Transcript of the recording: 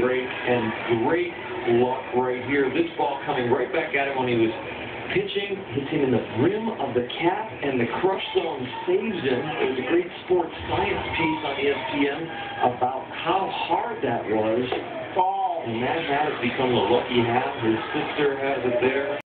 Great and great luck right here. This ball coming right back at him when he was pitching, hits him in the rim of the cap, and the crush zone saves him. It was a great sports science piece on ESPN about how hard that was. Ball. And that has become the lucky half. His sister has it there.